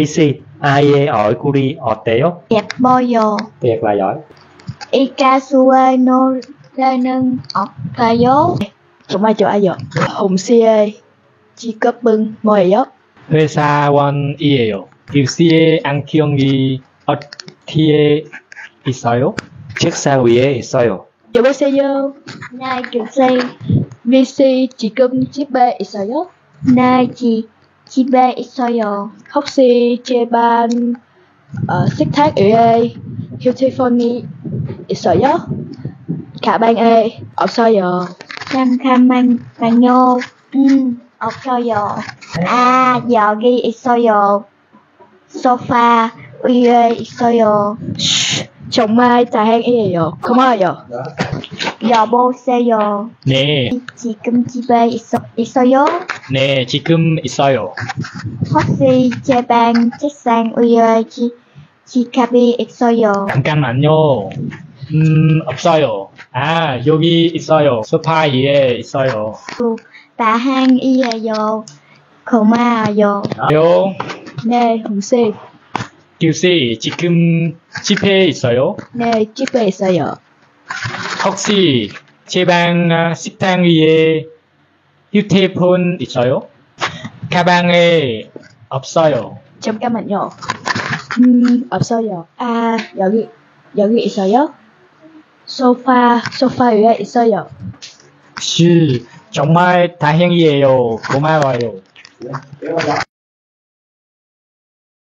Isi, ở oikuri oteo. Tiệc boyo. Tiệc là giỏi. Ikasue no renung okayo. Cũng ai chỗ ai giỏi. Hùng CA chỉ cấp bưng mồi gió. Huê sa wan ieo. Yêu sie ăn kiêng gì otie isoyo. Chiếc sa wie isoyo. Yo bê se yo. Nai kiểu se. VC chỉ cơm chiếc bê isoyo. Nai chỉ Chiba Isoyo, Hoxie Cheban, uh, ờ, Xích Thác Ue, Hiltifoni Isoyo, Cả Bang E, Osoyo, Cam Cam Mang Banyo, Um, ừ, Osoyo, A, à, Yogi Isoyo, Sofa, Ue Isoyo, Chồng mai tài hang Isoyo, không ai rồi. Dạ. Yobo Seyo, Nè, Chị Kim iso Isoyo, 네, 지금 있어요. 혹시 제 방 책상 위에 지, 지갑이 있어요? 잠깐만요. 음, 없어요. 아, 여기 있어요. 소파 위에 있어요. 다행이에요. 고마워요. 요, 네, 혹시 QC, 지금 집에 있어요? 네, 집에 있어요. 혹시 제방 아, 식당 위에 휴대폰 있어요? 가방에 없어요. 잠깐만요. 음, 없어요. 아, 여기, 여기 있어요? 소파, 소파 위에 있어요. 씨, 정말 다행이에요. 고마워요.